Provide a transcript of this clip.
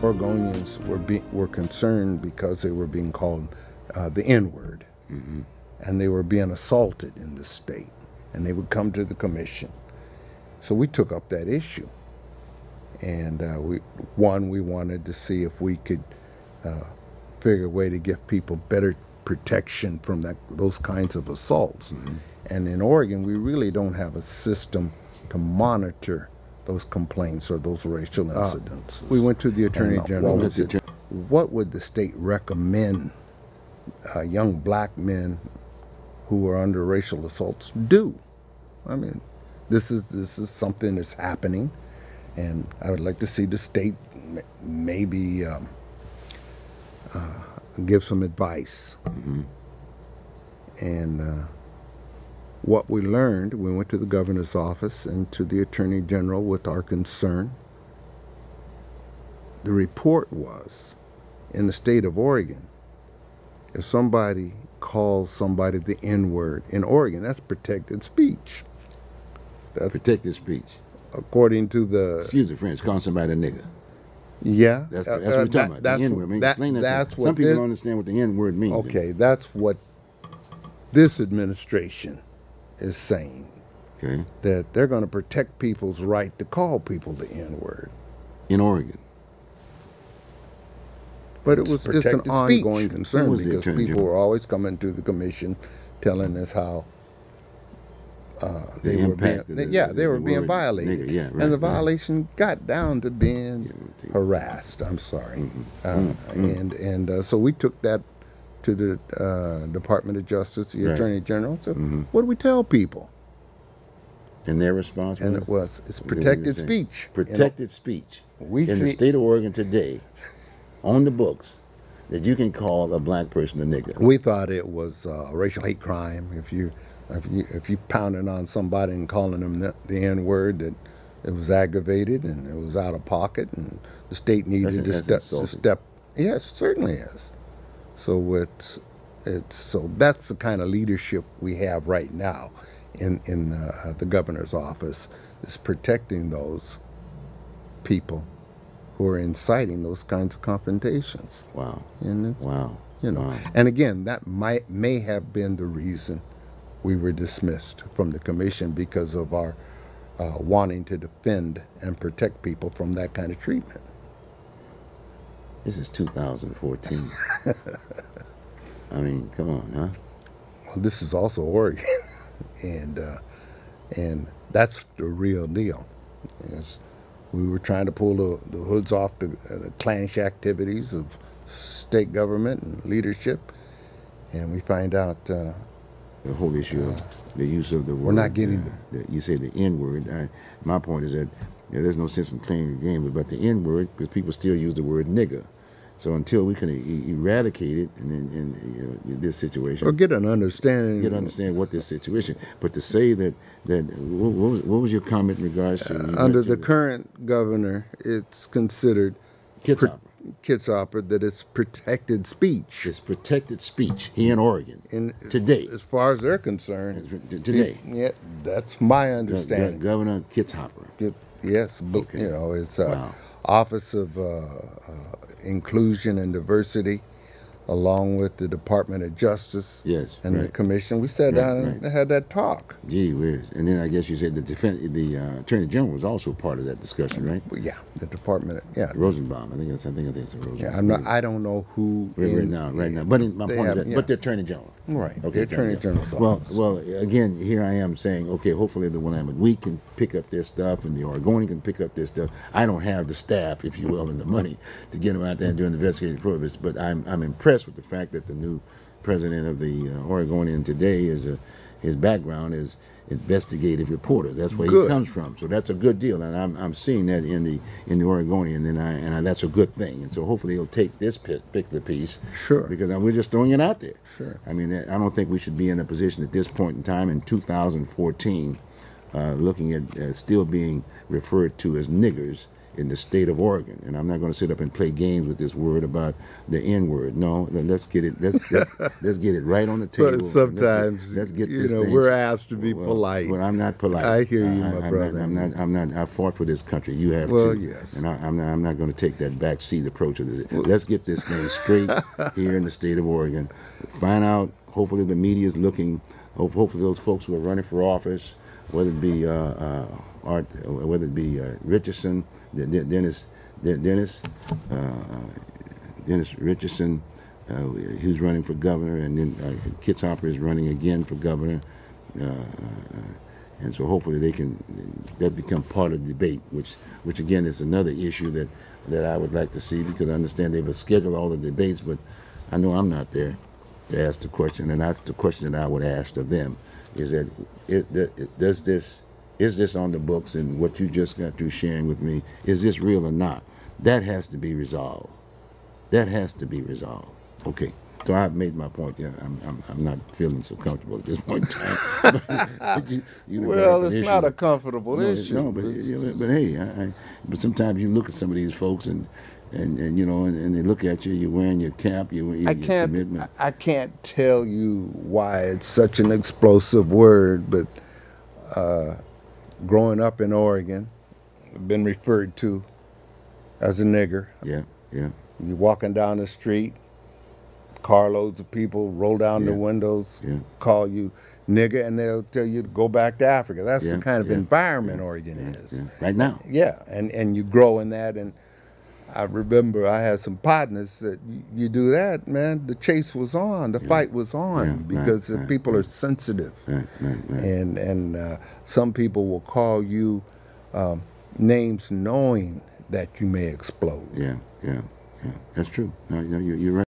Oregonians were be, were concerned because they were being called uh, the N word, mm-hmm. and they were being assaulted in the state, and they would come to the commission. So we took up that issue, and uh, we one we wanted to see if we could uh, figure a way to give people better protection from that those kinds of assaults. Mm-hmm. And in Oregon, we really don't have a system to monitor those complaints or those racial incidents. Uh, we went to the Attorney and, uh, General. What, the, what would the state recommend uh, young black men who are under racial assaults do? I mean, this is this is something that's happening, and I would like to see the state maybe um, uh, give some advice. Mm-hmm. And uh, what we learned, we went to the governor's office and to the attorney general with our concern. The report was in the state of Oregon, if somebody calls somebody the N word in Oregon, that's protected speech. That's protected speech. According to the. Excuse me, French, calling somebody a nigger. Yeah, that's, that's uh, what we're talking that, about. The N word. I mean, that, explain that. That's Some people don't understand what the N word means. Okay, that's what this administration is saying. Okay. That they're going to protect people's right to call people the N word. In Oregon. But it was it's an ongoing concern because people were always coming to the commission telling us how uh, they were being, they, yeah, they, they were being violated, nigga, yeah, right, and the violation right. got down to being harassed. I'm sorry, mm-hmm. Uh, mm-hmm. and and uh, so we took that to the uh, Department of Justice, the right. Attorney General. So, mm-hmm. what do we tell people? And their response was, and it was it's protected speech. Protected speech. We in see, the state of Oregon today, on the books, that you can call a black person a nigger. We thought it was uh, a racial hate crime if you if you if you pounding on somebody and calling them the, the N word that it was aggravated and it was out of pocket and the state needed that's, to, step, to step. Yes, certainly is. So it's it's so that's the kind of leadership we have right now in in uh, the governor's office is protecting those people who are inciting those kinds of confrontations. Wow. And wow. You know, wow. and again, that might may have been the reason we were dismissed from the commission because of our uh, wanting to defend and protect people from that kind of treatment. This is 2014. I mean, come on, huh? Well, this is also Oregon, and uh, and that's the real deal. Yes, we were trying to pull the, the hoods off the, uh, the clannish activities of state government and leadership, and we find out uh, the whole issue of the use of the word. We're not getting uh, the, you say the N word. my point is that yeah, there's no sense in playing the game about the N word because people still use the word nigger. So until we can e eradicate it in, in, you know, this situation, or get an understanding, get understand what this situation. But to say that that what, was, what was, your comment in regards to uh, under the, current governor, it's considered Kitzhaber. Kitzhaber that it's protected speech. It's protected speech here in Oregon in, today. As far as they're concerned, today. Yeah, that's my understanding. Governor Kitzhaber. Yes, you know, it's uh, wow. Office of uh, uh, Inclusion and Diversity along with the Department of Justice yes, and right. the Commission. We sat right, down right. and had that talk. Gee whiz. And then I guess you said the defense, the uh, Attorney General was also part of that discussion, right? Well, yeah, the Department, yeah. Rosenbaum, I think it's, I think it's Rosenbaum. Yeah, I'm not, I don't know who. Right, in, right now, right now. But in, my point have, is that, yeah. but the Attorney General. Right. Okay. The Attorney General's well, well, again, here I am saying, okay, hopefully the Willamette Week can pick up this stuff, and the Oregonian can pick up this stuff. I don't have the staff, if you will, and the money to get them out there and do an investigative purpose. But I'm I'm impressed with the fact that the new president of the uh, Oregonian today is a his background is investigative reporter. That's where good. he comes from. So that's a good deal, and I'm, I'm seeing that in the in the Oregonian, and I and I, that's a good thing. And so hopefully he'll take this particular piece. Sure. Because we're just throwing it out there. Sure. I mean, I don't think we should be in a position at this point in time in 2014, uh, looking at uh, still being referred to as niggers in the state of Oregon. And I'm not going to sit up and play games with this word about the N word. No, then let's get it. Let's let's, let's get it right on the table. But sometimes, let's get, let's get you this know, we're asked to be well, polite. Well, I'm not polite. I hear you, I- my I'm brother. Not, I'm not. I'm not. I fought for this country. You have Well, too. yes. And I, I'm not. I'm not going to take that back seat approach of this. Let's get this thing straight here in the state of Oregon. Find out. Hopefully, the media is looking. Hopefully, those folks who are running for office, whether it be uh, uh, Art, whether it be uh, Richardson, Dennis, Dennis, uh, Dennis Richardson, uh, who's running for governor, and then uh, Kitzhaber is running again for governor. Uh, uh, and so hopefully they can that become part of the debate, which which again is another issue that that I would like to see because I understand they've scheduled all the debates, but I know I'm not there to ask the question, and that's the question that I would ask of them: is that- it- does this is this on the books, and what you just got through sharing with me is this real or not? That has to be resolved. That has to be resolved. Okay. So I've made my point. Yeah, I'm, I'm, I'm not feeling so comfortable at this point in time. But you- you well, it's not a comfortable No, issue. no, but, but, but hey, I, I, but sometimes you look at some of these folks and and, and you know and, and they look at you. You're wearing your cap. You, your, I your can't. commitment. I can't tell you why it's such an explosive word, but uh, growing up in Oregon, been referred to as a nigger. Yeah, yeah, You're walking down the street, carloads of people roll down the windows, Yeah. call you nigger, and they'll tell you to go back to Africa. That's Yeah, the kind of yeah, environment Oregon is. yeah. Right now. Yeah, and and you grow in that. And I remember I had some partners that you, do that, man. The chase was on, the fight was on Yeah, right, because the right, people are sensitive, Right, right, right. and and uh, some people will call you um, names knowing that you may explode. Yeah, yeah, yeah. That's true. No, no, you, you're right.